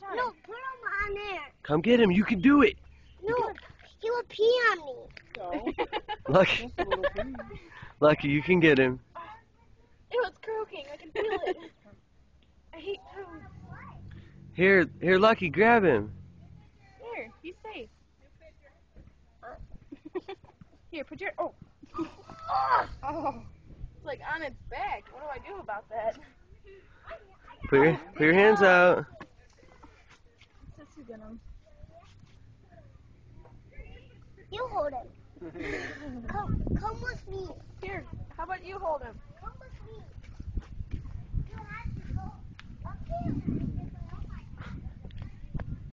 more time. No, put him on there. Come get him. You can do it. No, he will pee on me. No, Lucky, just a little pee. Lucky, you can get him. Ew, it's croaking. I can feel it. I hate toads. Here, here, Lucky, grab him. Here, he's safe. Here, put your. Oh. oh. It's like on its back. What do I do about that? Put your, put your hands out. Gonna. You hold him.